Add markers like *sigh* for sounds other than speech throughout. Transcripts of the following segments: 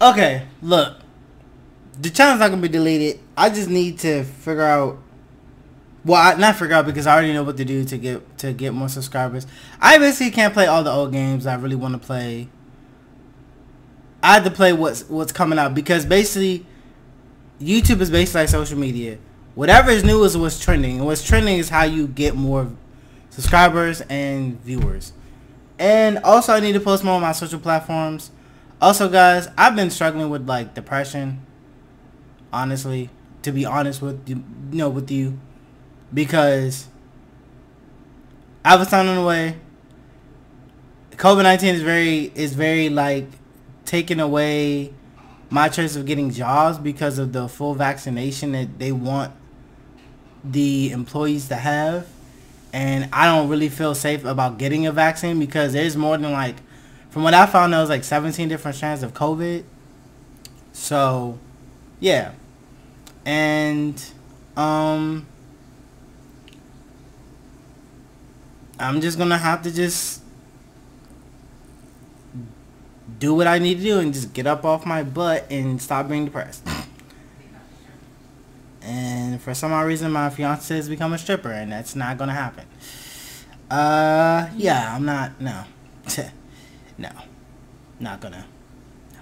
Okay, look. The channel's not gonna be deleted. I just need to figure out. Well, I, not figure out because I already know what to do to get to get more subscribers. I basically can't play all the old games I really want to play. I had to play what's what's coming out because basically, YouTube is basically like social media. Whatever is new is what's trending, and what's trending is how you get more subscribers and viewers. And also, I need to post more on my social platforms. Also, guys, I've been struggling with like depression. Honestly, to be honest with you, you know, with you, because I was on the way. COVID nineteen is very is very like taking away my choice of getting jobs because of the full vaccination that they want the employees to have and I don't really feel safe about getting a vaccine because there's more than like from what I found there was like 17 different strands of COVID. So, yeah. And um I'm just going to have to just do what I need to do and just get up off my butt and stop being depressed. and for some odd reason, my fiance has become a stripper, and that's not gonna happen. Uh, yeah, I'm not. No, *laughs* no, not gonna. No.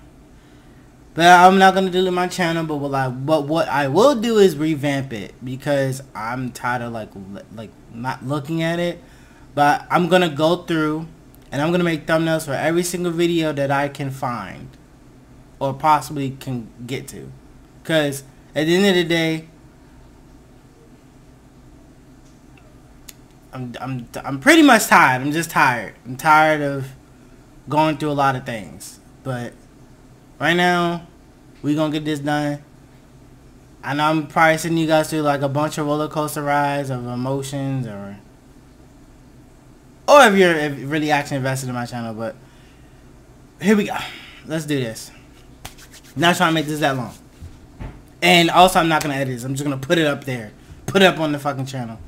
But I'm not gonna delete my channel. But what I but what I will do is revamp it because I'm tired of like like not looking at it. But I'm gonna go through and I'm gonna make thumbnails for every single video that I can find or possibly can get to. Cause at the end of the day, I'm I'm I'm pretty much tired. I'm just tired. I'm tired of going through a lot of things. But right now, we gonna get this done. I know I'm probably sending you guys through like a bunch of roller coaster rides of emotions or or if you're really actually invested in my channel, but here we go. Let's do this. not trying to make this that long. And also I'm not gonna edit this. I'm just gonna put it up there. Put it up on the fucking channel.